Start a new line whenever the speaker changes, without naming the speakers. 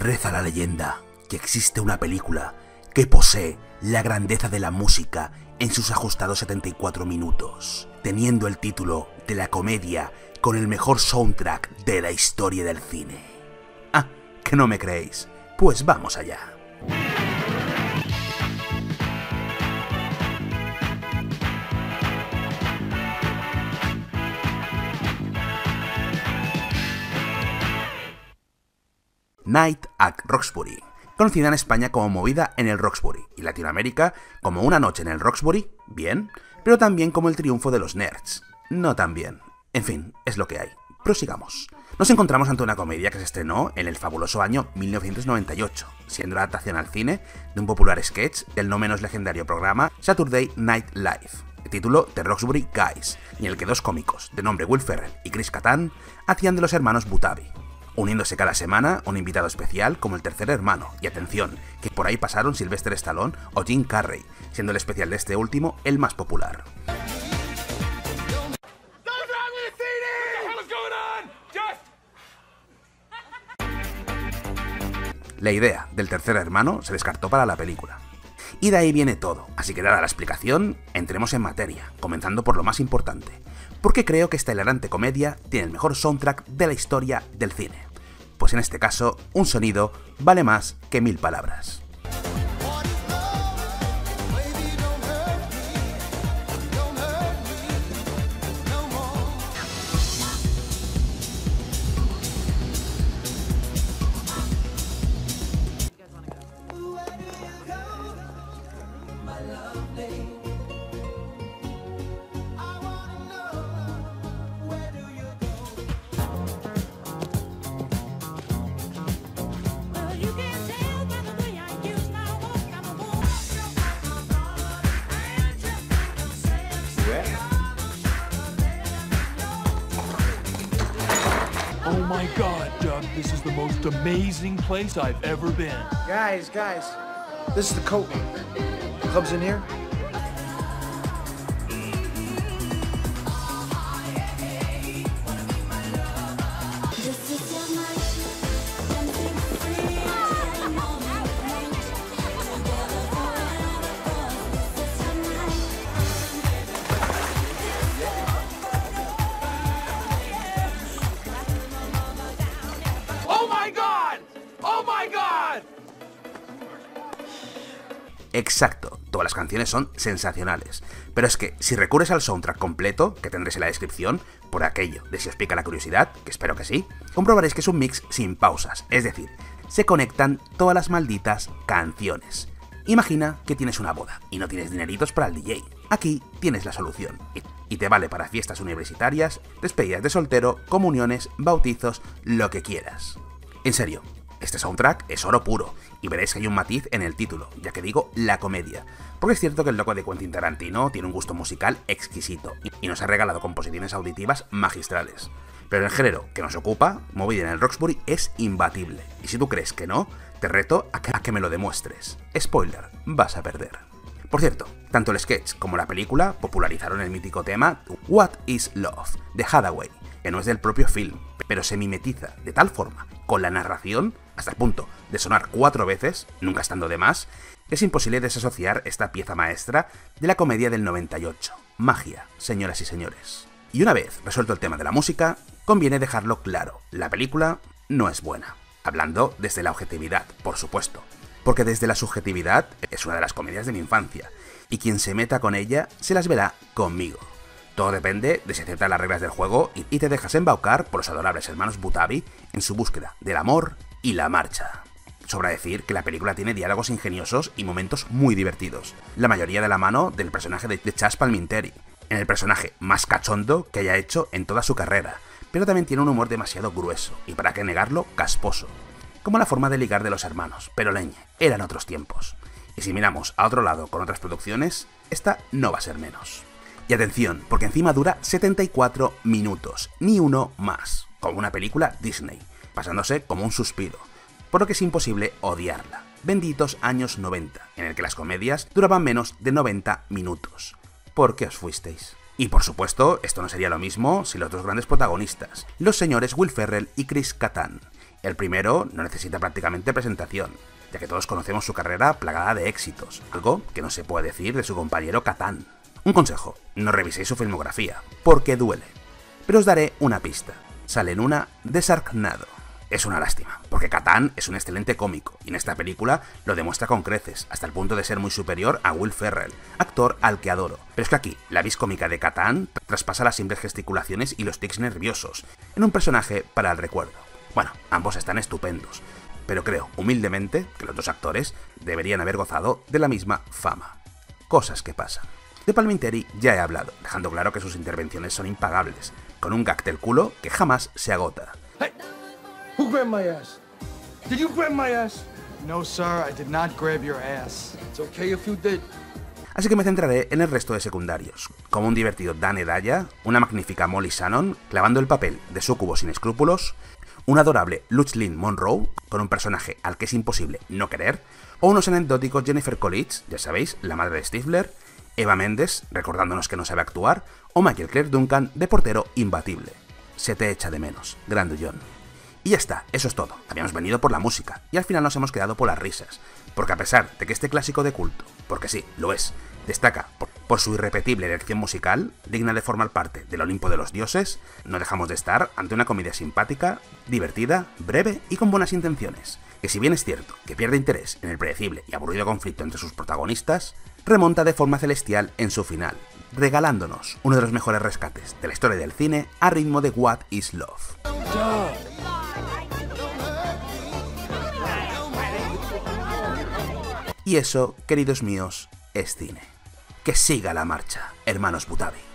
Reza la leyenda que existe una película que posee la grandeza de la música en sus ajustados 74 minutos, teniendo el título de la comedia con el mejor soundtrack de la historia del cine. Ah, que no me creéis. Pues vamos allá. Night at Roxbury, conocida en España como Movida en el Roxbury y Latinoamérica como Una noche en el Roxbury, bien, pero también como El triunfo de los nerds, no tan bien. En fin, es lo que hay. Prosigamos. Nos encontramos ante una comedia que se estrenó en el fabuloso año 1998, siendo la adaptación al cine de un popular sketch del no menos legendario programa Saturday Night Live, el título The Roxbury Guys, en el que dos cómicos, de nombre Will Ferrell y Chris Kattan, hacían de los hermanos Butabi, uniéndose cada semana un invitado especial como el tercer hermano, y atención, que por ahí pasaron Sylvester Stallone o Jim Carrey, siendo el especial de este último el más popular. La idea del tercer hermano se descartó para la película. Y de ahí viene todo, así que dada la explicación, entremos en materia, comenzando por lo más importante, porque creo que esta hilarante comedia tiene el mejor soundtrack de la historia del cine. Pues en este caso, un sonido vale más que mil palabras.
My god, Doug, this is the most amazing place I've ever been.
Guys, guys, this is the coat. Club's in here.
Exacto, todas las canciones son sensacionales. Pero es que si recurres al soundtrack completo, que tendréis en la descripción, por aquello de si os pica la curiosidad, que espero que sí, comprobaréis que es un mix sin pausas, es decir, se conectan todas las malditas canciones. Imagina que tienes una boda y no tienes dineritos para el DJ. Aquí tienes la solución. Y- te vale para fiestas universitarias, despedidas de soltero, comuniones, bautizos, lo que quieras. En serio, este soundtrack es oro puro, y veréis que hay un matiz en el título, ya que digo la comedia. Porque es cierto que el loco de Quentin Tarantino tiene un gusto musical exquisito, y- nos ha regalado composiciones auditivas magistrales. Pero el género que nos ocupa, Movida en el Roxbury, es imbatible. Y si tú crees que no, te reto a que, a que me lo demuestres. Spoiler, vas a perder. Por cierto, tanto el sketch como la película popularizaron el mítico tema What is Love de Hathaway, que no es del propio film, pero se mimetiza de tal forma con la narración, hasta el punto de sonar cuatro veces, nunca estando de más, es imposible desasociar esta pieza maestra de la comedia del 98. Magia, señoras y señores. Y una vez resuelto el tema de la música, conviene dejarlo claro, la película no es buena. Hablando desde la objetividad, por supuesto. Porque desde la subjetividad es una de las comedias de mi infancia, y quien se meta con ella se las verá conmigo. Todo depende de si aceptas las reglas del juego y, te dejas embaucar por los adorables hermanos Butabi en su búsqueda del amor y la marcha. Sobra decir que la película tiene diálogos ingeniosos y momentos muy divertidos, la mayoría de la mano del personaje de, de Chas Palminteri, en el personaje más cachondo que haya hecho en toda su carrera, pero también tiene un humor demasiado grueso y para qué negarlo, casposo, como la forma de ligar de los hermanos, pero leñe, eran otros tiempos. Y si miramos a otro lado con otras producciones, esta no va a ser menos. Y atención, porque encima dura 74 minutos, ni uno más, como una película Disney, pasándose como un suspiro, por lo que es imposible odiarla. Benditos años 90, en el que las comedias duraban menos de 90 minutos. ¿Por qué os fuisteis? Y por supuesto, esto no sería lo mismo si los dos grandes protagonistas, los señores Will Ferrell y Chris Kattan, El primero no necesita prácticamente presentación, ya que todos conocemos su carrera plagada de éxitos, algo que no se puede decir de su compañero Katan. Un consejo, no reviséis su filmografía, porque duele. Pero os daré una pista. Sale en una de Sarknado. Es una lástima, porque Katan es un excelente cómico, y en esta película lo demuestra con creces, hasta el punto de ser muy superior a Will Ferrell, actor al que adoro. Pero es que aquí, la vis cómica de Katan traspasa las simples gesticulaciones y los tics nerviosos, en un personaje para el recuerdo. Bueno, ambos están estupendos, pero creo, humildemente, que los dos actores deberían haber gozado de la misma fama. Cosas que pasan. De Palminteri ya he hablado, dejando claro que sus intervenciones son impagables, con un gag del culo que jamás se agota.
Hey! Who grabbed my ass? Did you grab my ass?
No, sir, I did not grab your ass.
It's okay if you did.
Así que me centraré en el resto de secundarios, como un divertido Dan Edaya, una magnífica Molly Shannon, clavando el papel de sucubo sin escrúpulos, un adorable Lynn Monroe, con un personaje al que es imposible no querer, o unos anecdóticos Jennifer Coolidge, ya sabéis, la madre de Stifler, Eva Méndez, recordándonos que no sabe actuar, o Michael Clare Duncan, de portero imbatible. Se te echa de menos, grandullón. Y ya está, eso es todo. Habíamos venido por la música, y al final nos hemos quedado por las risas. Porque a pesar de que este clásico de culto, porque sí, lo es, destaca por, por, su irrepetible elección musical, digna de formar parte del Olimpo de los Dioses, no dejamos de estar ante una comedia simpática, divertida, breve y con buenas intenciones, que si bien es cierto que pierde interés en el predecible y aburrido conflicto entre sus protagonistas, remonta de forma celestial en su final, regalándonos uno de los mejores rescates de la historia del cine a ritmo de What is Love. Y eso, queridos míos, es cine. Que siga la marcha, hermanos Butabi.